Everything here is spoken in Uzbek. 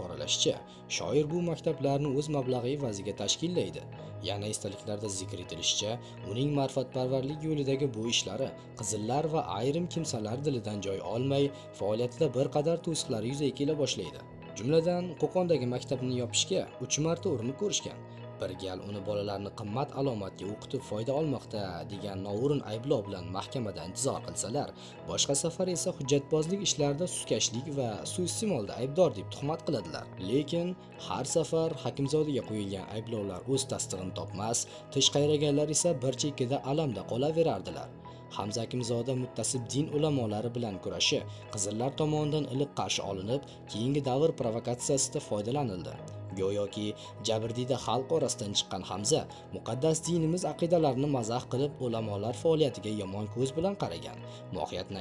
qoralashicha shoir bu maktablarni o'z mablag'i evaziga tashkillaydi. Yana esdaliklarda zikr etilishicha uning ma'rifatparvarlik yo'lidagi bu ishlari qizillar va ayrim kimsalar dilidan joy olmay faoliyatida bir qadar to'siqlar yuzaga kela boshlaydi. Jumladan qo'qondagi maktabni yopishga uch marta urinib ko'rishgan bir gal uni bolalarni qimmat alomatga o'qitib foyda olmoqda degan noo'rin ayblov bilan mahkamada intizor qilsalar boshqa safar esa hujjatbozlik ishlarida suskashlik va suiiste'molda aybdor deb tuhmat qiladilar. Lekin har safar hakimzodaga qo'yilgan ayblovlar o'z tasdig'ini topmas tish qayraganlar esa bir chekkada alamda qolaverardilar. Hamza akimzoda muttasib din ulamolari bilan kurashi qizillar tomonidan iliq qarshi olinib keyingi davr provokatsiyasida foydalanildi. Go'yoki jabrdiyda xalq orasidan chiqqan hamza muqaddas dinimiz aqidalarini mazax qilib ulamolar faoliyatiga yomon ko'z bilan qaragan. Mohiyatni